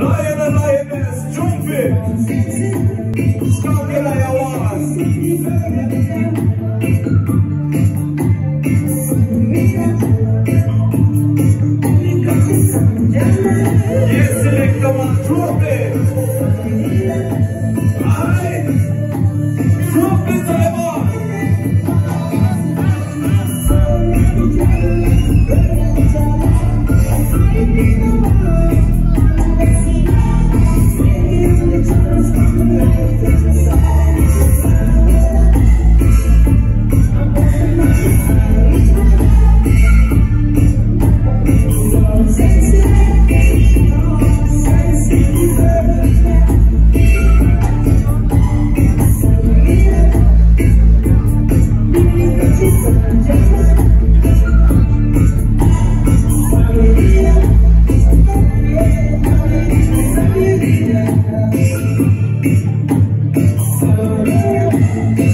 Lion and lioness, jump it. Skunk and Yes, the one. Drop it, Simon.